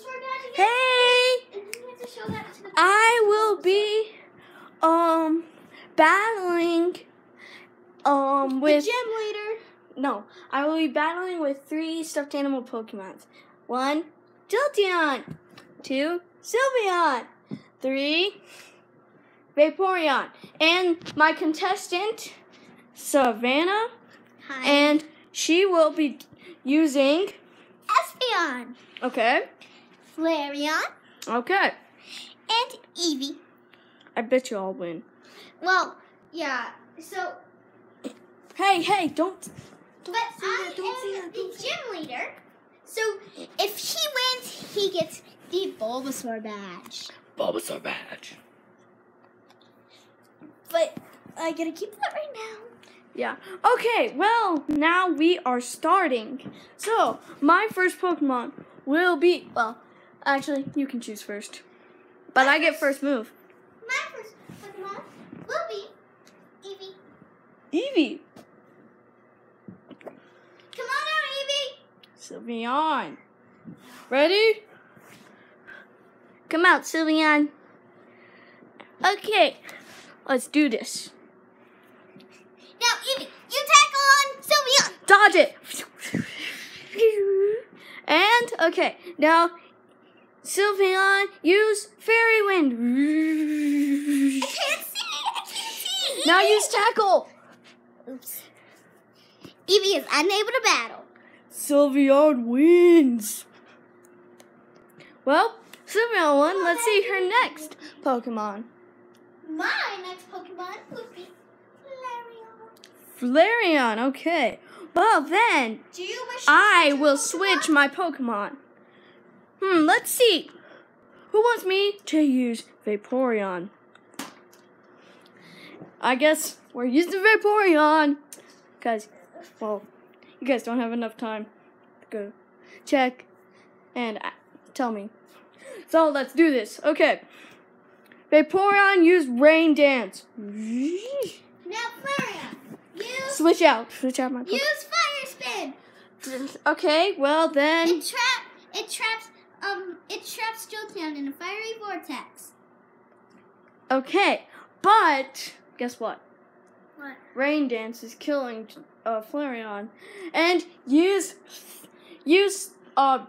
Bulbasaur badge again? Hey, And then you have to show that to the I will be um battling um with the gym leader. no, I will be battling with three stuffed animal Pokemons. One, Jolteon. Two, Sylveon. Three, Vaporeon. And my contestant, Savannah, Hi. and she will be using. Espeon. Okay, Flareon. okay. And Eevee. I bet you I'll win. Well, yeah. So, Hey, hey, don't. but say I that, don't say am that, the don't say gym leader. So, if he wins, he gets the Bulbasaur badge. Bulbasaur badge. But I gotta keep that right now. Yeah. Okay, well, now we are starting. So, my first Pokemon will be. Well, actually, you can choose first. But I get first move. My first Pokemon will be Eevee. Eevee. Come on out, Eevee. Sylveon. Ready? Come out, Sylveon. Okay, let's do this. Now, Eevee, you tackle on Sylveon. Dodge it. And, okay, now, Sylveon, use Fairy Wind. I can't see. I can't see. Now use Tackle. Oops. Eevee is unable to battle. Sylveon wins. Well, Sylveon won. Let's see her next Pokemon. My next Pokemon would be Flareon. Flareon, okay. Well then, Do you wish to I will switch my Pokemon. Hmm, let's see. Who wants me to use Vaporeon? I guess we're using Vaporeon. Because, well, you guys don't have enough time to go check and tell me. So let's do this. Okay. Vaporeon use Rain Dance. Now, Flareon, use, Switch out. Switch out my use Fire Spin. Okay, well then. It trap. It traps. Um. It traps Jolteon in a fiery vortex. Okay, but guess what? What? Rain Dance is killing uh, Flareon, and use use uh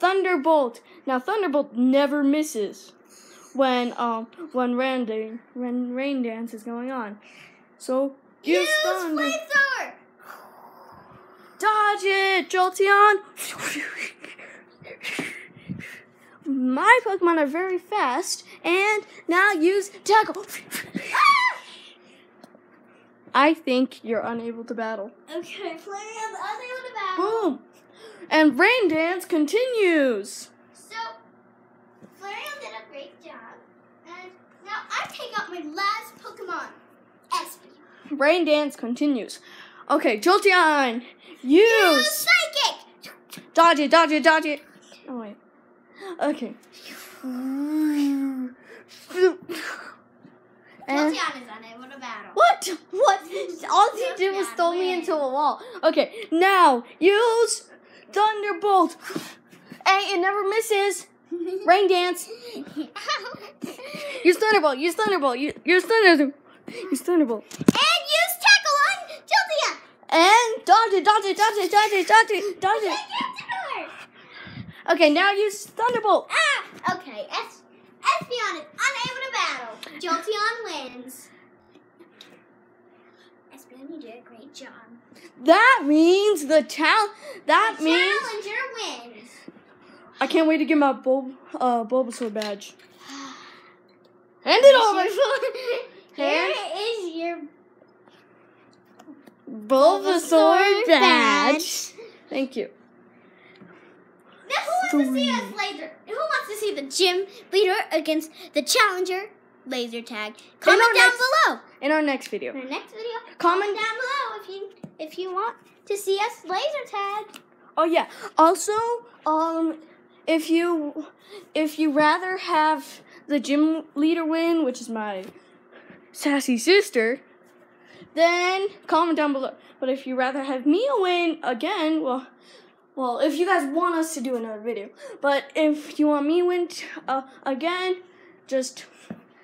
Thunderbolt. Now Thunderbolt never misses when um when rain when Rain Dance is going on. So use, Use Thunder. Flamethrower. Dodge it, Jolteon. My Pokemon are very fast, and now use Tackle. I think you're unable to battle. Okay, Flareon's unable to battle. Boom! And Rain Dance continues. So, Flareon did a great job. And now I take out my last Pokemon, Espy. Rain Dance continues. Okay, Jolteon, use Use Psychic! dodge it, dodge it, dodge it. Okay. Eh. And is battle. what? What? All he did was throw me into a wall. Okay, now use Thunderbolt. Hey, it never misses. Rain Dance. Use Thunderbolt. Use Thunderbolt. Use, Thunderbolt. Use Thunderbolt. and use Tackle on Jolteon! And dodge it, dodge it, dodge it, dodge it, dodge it, dodge I it. can't do it! Okay, now use Thunderbolt. Ah! Okay, es- Espeon is unable to battle. Jolteon wins. Espeon, you did a great job. That means the town. That the means challenger wins. I can't wait to get my Bulb, uh, Bulbasaur badge. Hand it over. Here is your Bulbasaur badge. Thank you. Who wants to see us laser? Who wants to see the gym leader against the challenger laser tag? Comment down next- below. In our next video. In our next video, Comment- comment down below if you if you want to see us laser tag. Oh yeah. Also, um, if you if you rather have the gym leader win, which is my sassy sister, then comment down below. But if you rather have me win again, well, Well, if you guys want us to do another video, but if you want me to win t- uh, again, just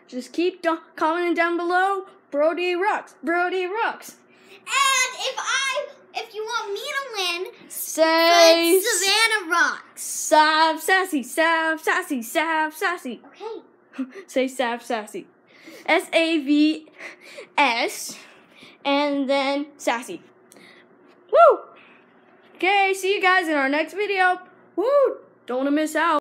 just keep do- commenting down below. Brody rocks. Brody rocks. And if I, if you want me to win, Say Savannah rocks. Sav sassy, Sav sassy, Sav sassy. Okay. Say Sav sassy. S A V S and then sassy. Woo! Okay, see you guys in our next video. Woo! Don't want to miss out.